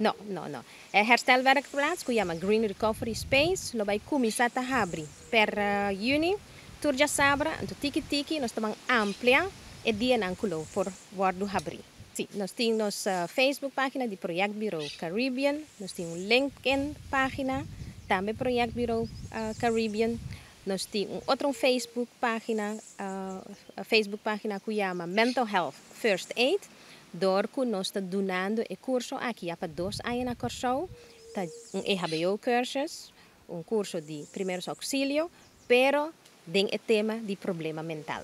No, no, no. É herstelwerkplaats, que chama Green Recovery Space, lo vai começar a abrir per uh, juni, turja sabra, anto tiki tiki, nós estamos amplia e dia nanculo por guardo abrir. Sim, nós temos uh, Facebook página de Projeto Bureau Caribbean, nós temos LinkedIn página, também Projeto Bureau uh, Caribbean, nós temos outra Facebook página, uh, Facebook página que Mental Health First Aid, que nós está donando o curso aqui há dois anos na Corsou, tá um EHBO cursus, um curso de primeiros auxílio, pero tem o tema de problema mental.